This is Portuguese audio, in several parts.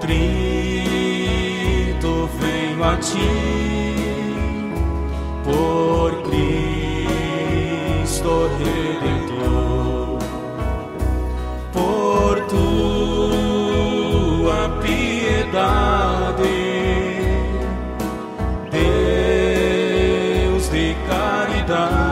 Contrito venho a ti por Cristo Redentor, por tua piedade, Deus de caridade,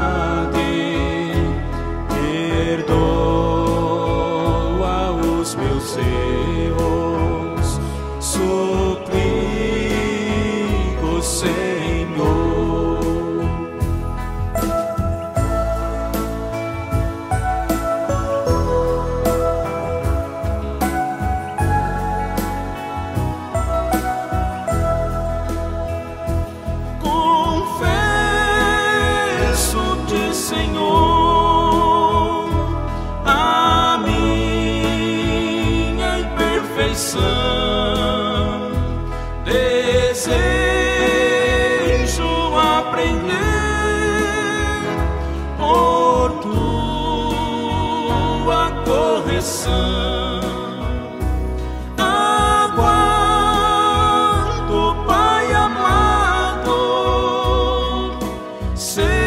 Soon